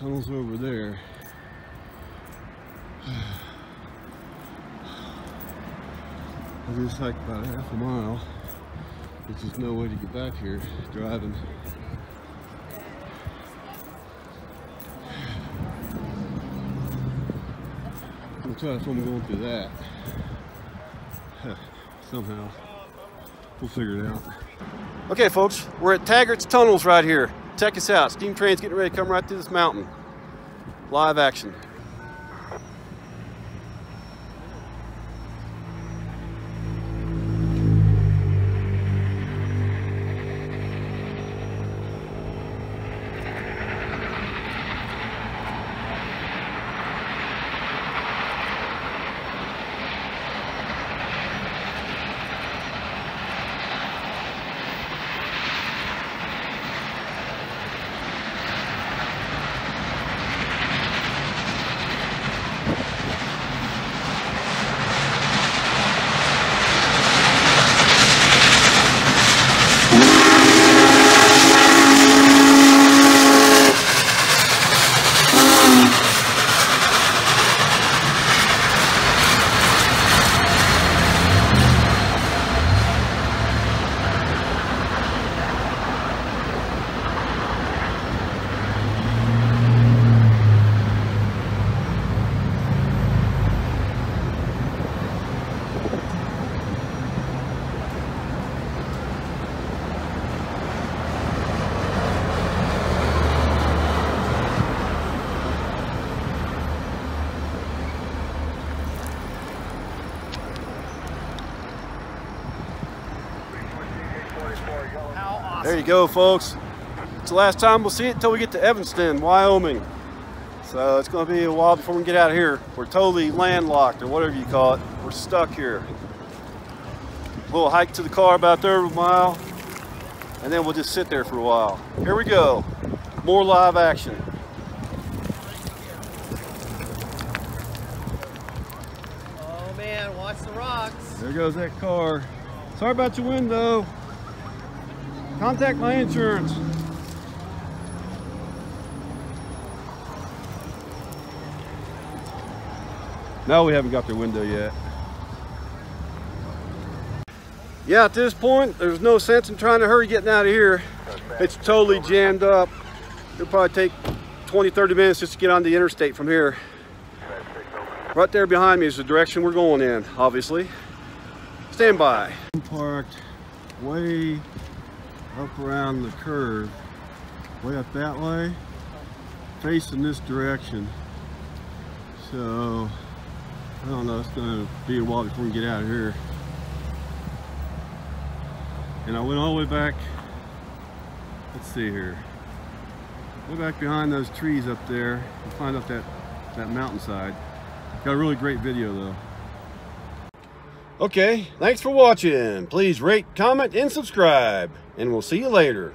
Tunnel's over there. I just hiked about half a mile, which is no way to get back here driving. I'm try to film going through that. Somehow. We'll figure it out. Okay, folks, we're at Taggart's Tunnels right here. Check us out. Steam train's getting ready to come right through this mountain. Live action. There you go, folks. It's the last time we'll see it until we get to Evanston, Wyoming. So it's going to be a while before we get out of here. We're totally landlocked, or whatever you call it. We're stuck here. A little hike to the car about third of a mile, and then we'll just sit there for a while. Here we go. More live action. Oh man, watch the rocks. There goes that car. Sorry about your window. Contact my insurance. No, we haven't got their window yet. Yeah, at this point, there's no sense in trying to hurry getting out of here. It's totally jammed up. It'll probably take 20, 30 minutes just to get on the interstate from here. Right there behind me is the direction we're going in, obviously. Stand by. Parked way up around the curve, way up that way, facing this direction. So, I don't know, it's gonna be a while before we get out of here. And I went all the way back, let's see here, way back behind those trees up there and find up that, that mountainside. Got a really great video though. Okay, thanks for watching. Please rate, comment, and subscribe. And we'll see you later.